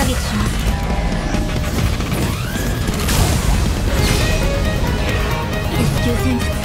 射撃します。S 級戦術